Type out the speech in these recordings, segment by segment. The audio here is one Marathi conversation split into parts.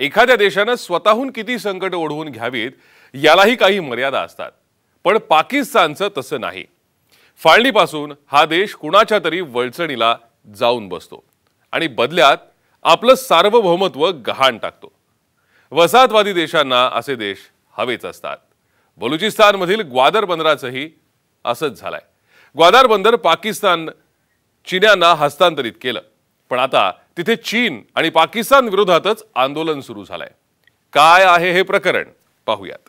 एखाद्या देशानं स्वतःहून किती संकट ओढवून घ्यावीत यालाही काही मर्यादा असतात. पण पाकिस्तानचं तसं नाही. फाळणीपासून हा देश कुणाच्या तरी वळचणीला जाऊन बसतो आणि बदल्यात आपलं सार्वभौमत्व गहाण टाकतो. वसाहतवादी देशांना असे देश हवेच असतात. बलुचिस्तानमधील ग्वादर बंदराचंही असंच झालंय. ग्वादर बंदर पाकिस्तान चीन्यांना हस्तांतरित केलं. पण आता तिथे चीन आणि पाकिस्तान विरोधातच आंदोलन सुरू झालंय. काय आहे हे प्रकरण? पाहूयात.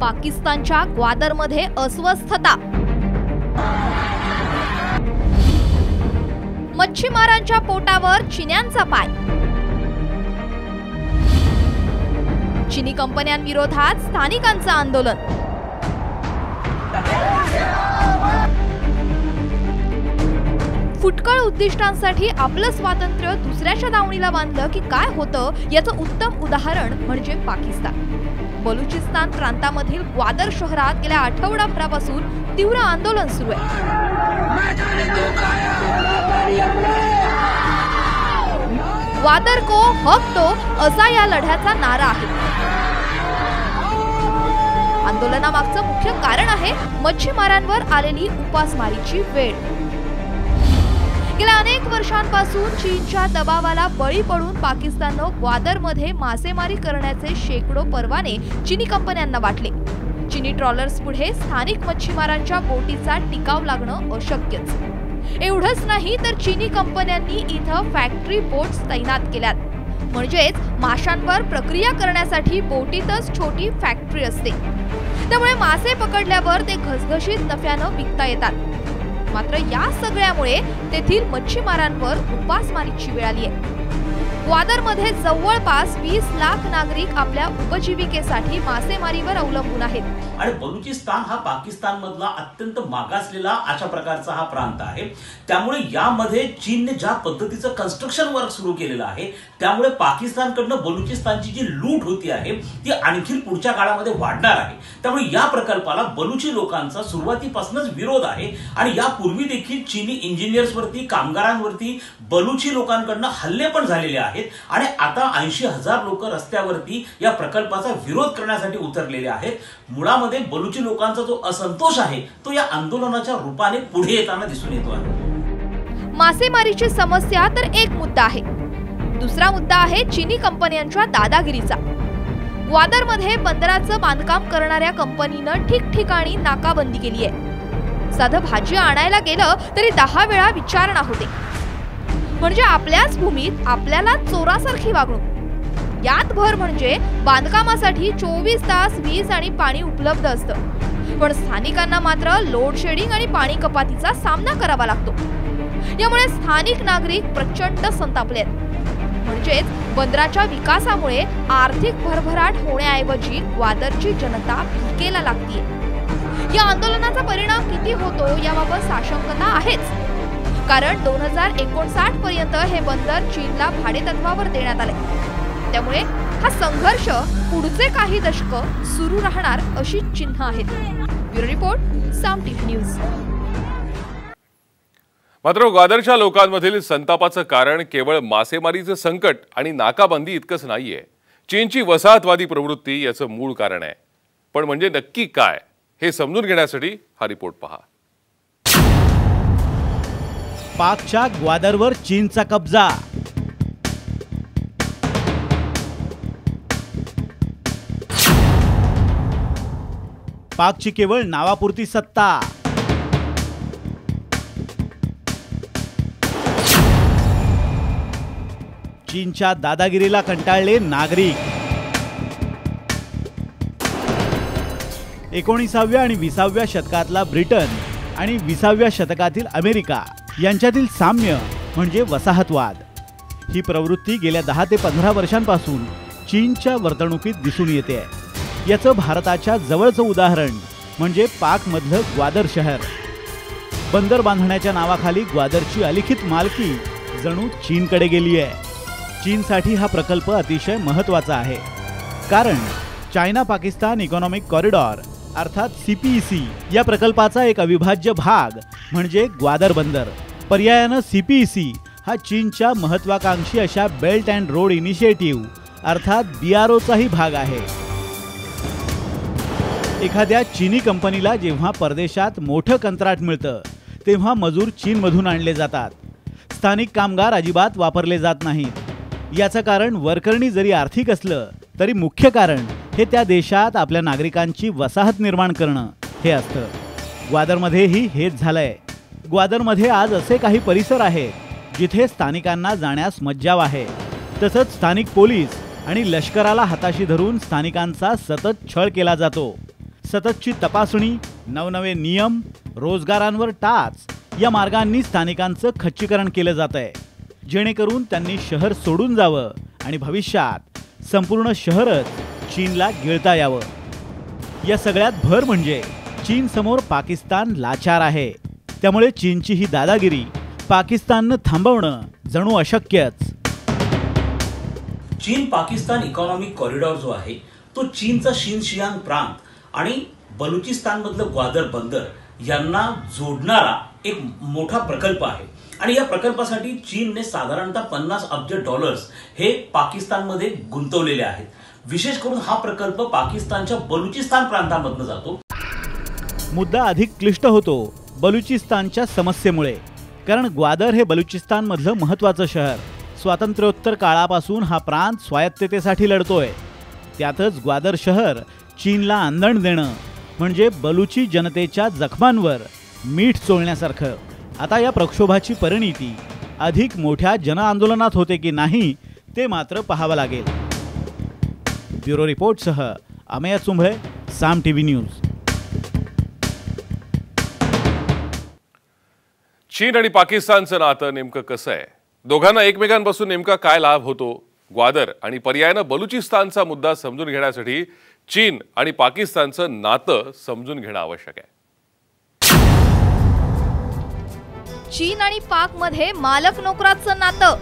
पाकिस्तानच्या ग्वादरमध्ये अस्वस्थता. मच्छीमारांच्या पोटावर चिन्यांचा पाय. चिनी कंपन्यांविरोधात स्थानिकांचं आंदोलन. फुटकळ उद्दिष्टांसाठी आपलं स्वातंत्र्य दुसऱ्याच्या दावणीला बांधलं की काय होतं याचं उत्तम उदाहरण म्हणजे पाकिस्तान. बलुचिस्तान प्रांतामधील ग्वादर शहरात गेल्या आठवडाभरापासून तीव्र आंदोलन सुरू आहे. ग्वादर को हक तो असा या लढ्याचा नारा आहे. आंदोलनामागचं मुख्य कारण आहे मच्छीमारांवर आलेली उपासमारीची वेळ. गेल्या अनेक वर्षांपासून चीनच्या दबावाला बळी पडून पाकिस्ताननं ग्वादरमध्ये मासेमारी करण्याचे शेकडो परवाने चिनी कंपन्यांना वाटले. चिनी ट्रॉलर्स पुढे स्थानिक मच्छीमारांच्या बोटीचा टिकाव लागणं अशक्यच. एवढंच नाही तर चिनी कंपन्यांनी इथं फॅक्टरी बोट्स तैनात केल्यात. म्हणजेच माशांवर प्रक्रिया करण्यासाठी बोटीतच छोटी फॅक्टरी असते. त्यामुळे मासे पकडल्यावर ते घसघशीत नफ्यानं विकता येतात. मात्र या सगळ्यामुळे तेथील मच्छीमारांवर उपासमारीची वेळ आली आहे. ग्वादरमध्ये जवळपास वीस लाख नागरिक आपल्या उपजीविकेसाठी मासेमारीवर अवलंबून आहेत. आणि बलुचिस्तान हा पाकिस्तान मधला अत्यंत मागासलेला अशा प्रकारचा हा प्रांत आहे. त्यामुळे यामध्ये चीनने ज्या पद्धतीचं कन्स्ट्रक्शन वर्क सुरू केलेलं आहे त्यामुळे पाकिस्तानकडनं बलुचिस्तानची जी लूट होती आहे ती आणखी पुढच्या काळामध्ये वाढणार आहे. त्यामुळे या प्रकल्पाला बलुची लोकांचा सुरुवातीपासूनच विरोध आहे आणि यापूर्वी देखील चीनी इंजिनियर्सवरती कामगारांवरती बलुची लोकांकडनं हल्ले पण झालेले आहेत. आहेत आणि आता ऐंशी हजार लोक रस्त्यावरती या प्रकल्पाचा विरोध करण्यासाठी उतरलेले आहेत. मुळामध्ये बलुची लोकांचा जो असंतोष आहे तो या आंदोलनाच्या रूपाने पुढे येताना दिसून येतो आहे. मासेमारीची समस्या तर एक मुद्दा आहे. दुसरा मुद्दा आहे चिनी कंपन्यांच्या दादागिरीचा. ग्वादरमध्ये बंदराचं बांधकाम करणाऱ्या कंपनीनं ठिकठिकाणी नाकाबंदी केली आहे. साधं भाजी आणायला गेलं तरी दहा वेळा विचारणा होते. म्हणजे आपल्याच भूमीत आपल्याला चोरासारखी वागणूक. यात भर म्हणजे बांधकामासाठी चोवीस तास वीज आणि पाणी उपलब्ध असतं. पण स्थानिकांना मात्र लोड शेडिंग आणि पाणी कपातीचा सामना करावा लागतो. यामुळे स्थानिक नागरिक प्रचंड संतापले आहेत. म्हणजेच बंदराच्या विकासामुळे आर्थिक भरभराट होण्याऐवजी ग्वादरची जनता भिकेला लागतीये. या आंदोलनाचा परिणाम किती होतो याबाबत साशंकता आहेच. कारण दोन हजार एकोणसाठ पर्यंत हे बंदर चीनला भाडेतत्वावर देण्यात आले. त्यामुळे हा संघर्ष पुढचे काही दशक सुरू राहणार अशी चिन्ह आहेत. Bureau report Saam TV news. मात्र ग्वादरच्या लोकांमधील संतापाचं कारण केवळ मासेमारीचं संकट आणि नाकाबंदी इतकंच नाहीये. चीनची वसाहतवादी प्रवृत्ती याचं मूळ कारण आहे. पण म्हणजे नक्की काय हे समजून घेण्यासाठी हा रिपोर्ट पहा. पाकच्या ग्वादरवर चीनचा कब्जा. पाकची केवळ नावापुरती सत्ता. चीनच्या दादागिरीला कंटाळले नागरिक. एकोणीसाव्या आणि विसाव्या शतकातला ब्रिटन आणि विसाव्या शतकातील अमेरिका. यांच्यातील साम्य म्हणजे वसाहतवाद. ही प्रवृत्ती गेल्या दहा ते पंधरा वर्षांपासून चीनच्या वर्तणुकीत दिसून येते. याचं भारताच्या जवळचं उदाहरण म्हणजे पाकमधलं ग्वादर शहर. बंदर बांधण्याच्या नावाखाली ग्वादरची अलिखित मालकी जणू चीनकडे गेली आहे. चीनसाठी हा प्रकल्प अतिशय महत्त्वाचा आहे. कारण चायना पाकिस्तान इकॉनॉमिक कॉरिडॉर अर्थात सी पी सी या प्रकल्पाचा एक अविभाज्य भाग म्हणजे ग्वादर बंदर. पर्यायानं सीपीईसी हा चीनच्या महत्वाकांक्षी अशा बेल्ट अँड रोड इनिशिएटिव्ह अर्थात बी आर ओचाही भाग आहे. एखाद्या चीनी कंपनीला जेव्हा परदेशात मोठं कंत्राट मिळतं तेव्हा मजूर चीनमधून आणले जातात. स्थानिक कामगार अजिबात वापरले जात नाहीत. याचं कारण वरकरणी जरी आर्थिक असलं तरी मुख्य कारण हे त्या देशात आपल्या नागरिकांची वसाहत निर्माण करणं हे असतं. ग्वादरमध्येही हेच झालंय. ग्वादरमध्ये आज असे काही परिसर आहेत जिथे स्थानिकांना जाण्यास मज्जाव आहे. तसंच स्थानिक पोलीस आणि लष्कराला हाताशी धरून स्थानिकांचा सतत छळ केला जातो. सततची तपासणी नवनवे नियम रोजगारांवर टाच या मार्गांनी स्थानिकांचं खच्चीकरण केलं जात आहे जेणेकरून त्यांनी शहर सोडून जावं आणि भविष्यात संपूर्ण शहरच चीनला गिळता यावं. या सगळ्यात भर म्हणजे चीनसमोर पाकिस्तान लाचार आहे. त्यामुळे चीनची ही दादागिरी पाकिस्ताननं थांबवणं जणू अशक्यच. चीन पाकिस्तान इकॉनॉमिक कॉरिडॉर जो आहे तो चीनचा शिनशियांग प्रांत आणि बलुचिस्तान मधलं ग्वादर बंदर यांना जोडणारा एक मोठा प्रकल्प आहे. आणि या प्रकल्पासाठी चीनने साधारणतः पन्नास अब्ज डॉलर्स हे पाकिस्तानमध्ये गुंतवलेले आहेत. विशेष करून हा प्रकल्प पाकिस्तानच्या बलुचिस्तान प्रांतामधनं जातो. मुद्दा अधिक क्लिष्ट होतो. बलुचिस्तानच्या समस्येमुळे. कारण ग्वादर हे बलुचिस्तानमधलं महत्त्वाचं शहर. स्वातंत्र्योत्तर काळापासून हा प्रांत स्वायत्ततेसाठी लढतोय. त्यातच ग्वादर शहर चीनला आंदण देणं म्हणजे बलुची जनतेच्या जखमांवर मीठ चोळण्यासारखं. आता या प्रक्षोभाची परिणिती अधिक मोठ्या जनआंदोलनात होते की नाही ते मात्र पाहावं लागेल. Bureau रिपोर्टसह Amey Chumbhale Saam T V news. चीन आणि पाकिस्तानचं नातं नेमकं कसं आहे? दोघांना एकमेकांपासून नेमका काय लाभ होतो? ग्वादर आणि पर्यायानं बलुचिस्तानचा मुद्दा समजून घेण्यासाठी चीन आणि पाकिस्तानचं नातं समजून घेणं आवश्यक आहे. चीन आणि पाकमध्ये मालक नोकराचं नातं.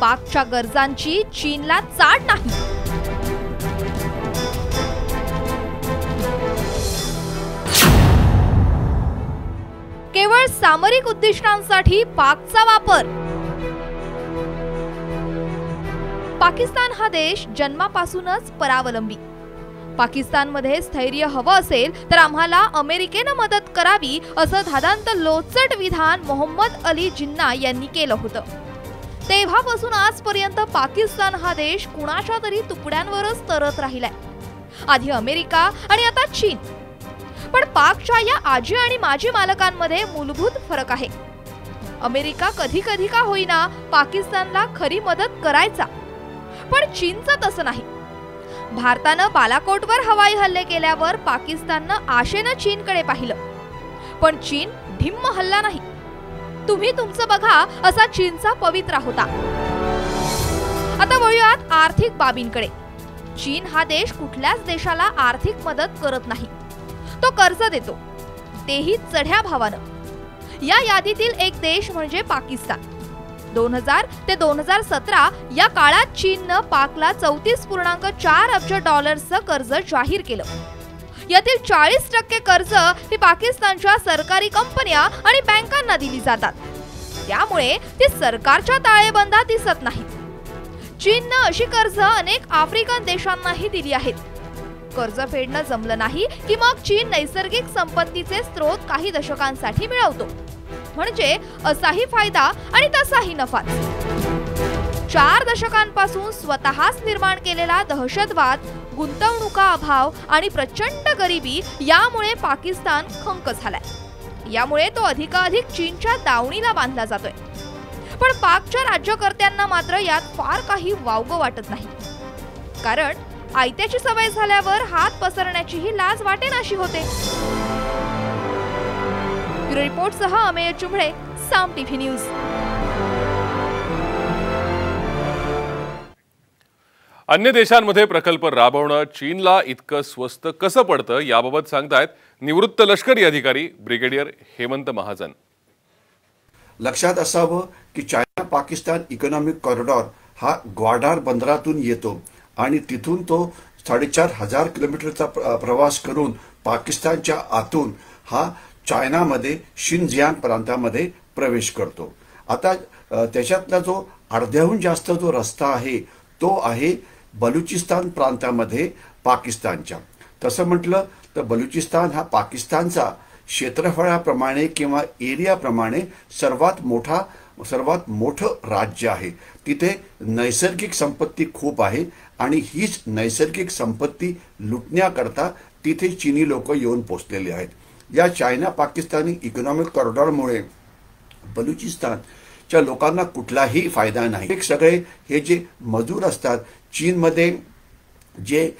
पाकच्या गरजांची चीनला चाड नाही. केवळ सामरिक उद्दिष्टांसाठी पाकचा वापर. पाकिस्तान हा देश जन्मापासूनच परावलंबी. पाकिस्तानमध्ये स्थैर्य हवं असेल तर आम्हाला अमेरिकेनं मदत करावी असं धादांत लोचट विधान मोहम्मद अली जिन्ना यांनी केलं होतं. तेव्हापासून आजपर्यंत पाकिस्तान हा देश कुणाच्या तरी तुकड्यांवरच तरत राहिलाय. आधी अमेरिका आणि आता चीन. पण पाकच्या या आजी आणि माजी मालकांमध्ये मूलभूत फरक आहे. अमेरिका कधी कधी का होईना पाकिस्तानला खरी मदत करायचा. पण चीनचं तसं नाही. भारतानं बालाकोटवर हवाई हल्ले केल्यावर पाकिस्ताननं आशेनं चीनकडे पाहिलं. पण चीन ढिम्म हल्ला नाही. तुम्ही तुमचं बघा असा चीनचा पवित्रा होता. आता वळूयात आर्थिक बाबींकडे. चीन हा देश कुठल्याच देशाला आर्थिक मदत करत नाही. तो कर्ज देतो. तेही चढ्या भावानं. या यादीतील एक देश म्हणजे पाकिस्तान. दोन हजार ते दोन हजार सतरा या काळात चीननं पाकला चौतीस पूर्णांक चार अब्ज डॉलर्सचं कर्ज जाहीर केलं. यातील चाळीस टक्के कर्ज ही पाकिस्तानच्या सरकारी कंपन्या आणि बँकांना दिली जातात. त्यामुळे ती सरकारच्या ताळेबंदात दिसत नाही चीननं अशी कर्ज अनेक आफ्रिकन देशांनाही दिली आहेत. कर्ज फेडणं जमलं नाही की मग चीन नैसर्गिक संपत्तीचे स्रोत काही दशकांसाठी मिळवतो. म्हणजे असाही फायदा आणि तसाही नफा चार दशकांपासून स्वतःच निर्माण केलेला दहशतवाद गुंतवणुका अभाव आणि प्रचंड गरिबी यामुळे पाकिस्तान खंक झालाय. यामुळे तो अधिकाधिक चीनच्या दावणीला बांधला जातोय. पण पाकच्या राज्यकर्त्यांना मात्र यात फार काही वावगं वाटत नाही. कारण आयत्याची सवय झाल्यावर हात पसरण्याचीही लाज वाटेनाशी होते. ब्युरो रिपोर्टसह अमेय चुंबळे साम टीव्ही न्यूज. अन्य देशांमध्ये प्रकल्प राबवणं चीनला इतकं स्वस्त कसं पडतं याबाबत सांगतायत निवृत्त लष्करी अधिकारी ब्रिगेडियर हेमंत महाजन. लक्षात असावं की चायना पाकिस्तान इकॉनॉमिक कॉरिडॉर हा ग्वाडार बंदरातून येतो. आणि तिथून तो साडेचार हजार किलोमीटरचा प्रवास करून पाकिस्तानच्या आतून हा चायनामध्ये शिनझियांग प्रांतामध्ये प्रवेश करतो. आता त्याच्यातला जो अर्ध्याहून जास्त जो रस्ता आहे तो आहे बलुचिस्तान प्रांतामध्ये पाकिस्तानच्या. तसं म्हटलं तर बलुचिस्तान हा पाकिस्तानचा क्षेत्रफळाप्रमाणे किंवा एरियाप्रमाणे सर्वात मोठा सर्वात मोठं राज्य आहे. तिथे नैसर्गिक संपत्ती खूप आहे. आणि हीच नैसर्गिक संपत्ती लुटण्याकरता तिथे चीनी लोक येऊन पोचलेले आहेत. या चायना पाकिस्तानी इकॉनॉमिक कॉरिडॉरमुळे बलुचिस्तानच्या लोकांना कुठलाही फायदा नाही. सगळे हे जे मजूर असतात चीनमध्ये जे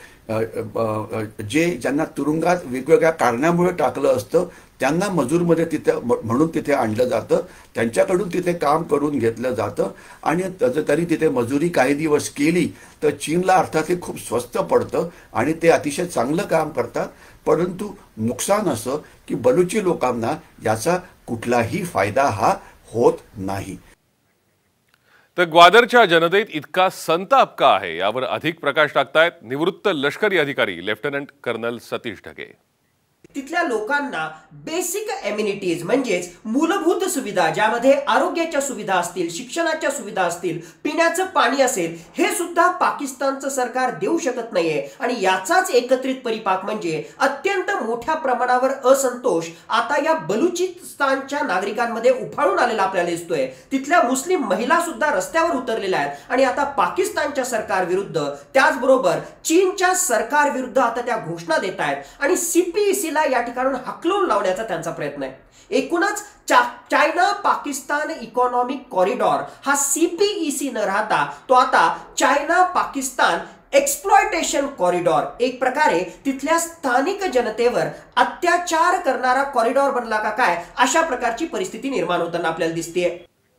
जे ज्यांना तुरुंगात वेगवेगळ्या कारणामुळे टाकलं असतं त्यांना मजूरमध्ये तिथे म- म्हणून तिथे आणलं जातं. त्यांच्याकडून तिथे काम करून घेतलं जातं. आणि तसं तरी तिथे मजुरी काही दिवस केली तर चीनला अर्थात हे खूप स्वस्त पडतं आणि ते अतिशय चांगलं काम करतात. परंतु नुकसान असं की बलुची लोकांना याचा कुठलाही फायदा हा होत नाही. तर ग्वादरच्या जनतेत इतका संताप का आहे यावर अधिक प्रकाश टाकतायत निवृत्त लष्करी अधिकारी लेफ्टनंट कर्नल सतीश ढगे. तिथल्या लोकांना बेसिक एम्युनिटीज म्हणजेच मूलभूत सुविधा ज्यामध्ये आरोग्याच्या सुविधा असतील शिक्षणाच्या सुविधा असतील पिण्याचं पाणी असेल हे सुद्धा पाकिस्तानचं सरकार देऊ शकत नाहीये. आणि याचाच एकत्रित परिपाक म्हणजे अत्यंत मोठ्या प्रमाणावर असंतोष आता या बलुचिस्तानच्या नागरिकांमध्ये उफाळून आलेला आपल्याला दिसतोय. तिथल्या मुस्लिम महिला सुद्धा रस्त्यावर उतरलेल्या आहेत. आणि आता पाकिस्तानच्या सरकार विरुद्ध त्याचबरोबर चीनच्या सरकार विरुद्ध आता त्या घोषणा देत आहेत आणि सीपीईसीला या ठिकाणून हकलून लावण्याचा त्यांचा प्रयत्न आहे. एकूणच चा चायना पाकिस्तान इकॉनॉमिक कॉरिडॉर हा सीपीईसी न राहता तो आता चायना पाकिस्तान एक्सप्लॉयटेशन कॉरिडॉर एक प्रकारे तिथल्या स्थानिक जनतेवर अत्याचार करणारा कॉरिडॉर बनला का काय अशा प्रकारची परिस्थिती निर्माण होताना आपल्याला दिसते